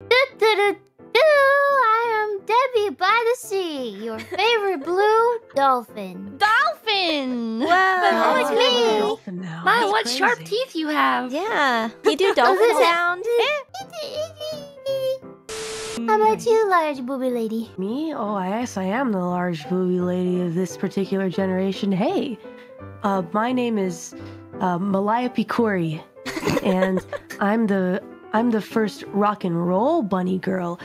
Do-do-do-do, I am Debbie by the sea, your favorite blue dolphin. Dolphin! Whoa. That's That's me. me. Dolphin now. My, That's what sharp teeth you have. Yeah. You do dolphin Listen. sound? How about you, large booby lady? Me? Oh, yes, I am the large booby lady of this particular generation. Hey, uh, my name is uh, Malaya Pikuri, and I'm the I'm the first rock and roll bunny girl